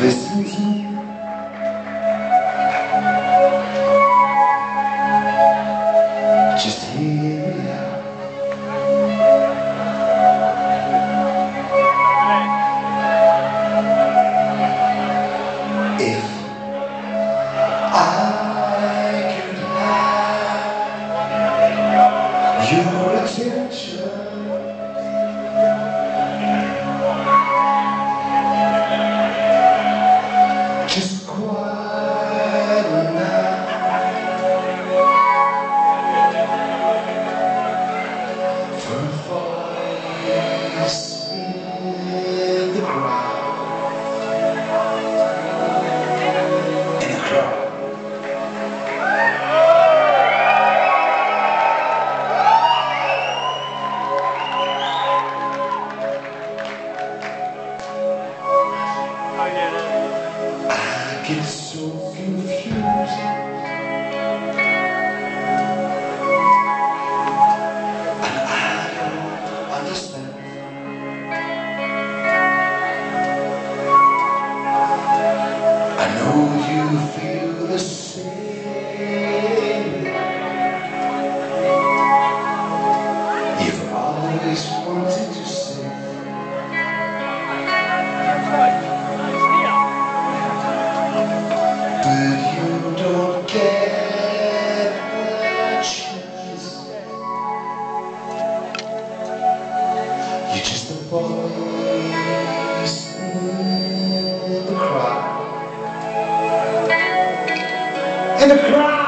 Listen in the crowd. In the crowd. I get so confused. Feel the same. You've always wanted to say. But you don't get the chance. You're just a voice crowd. The crowd.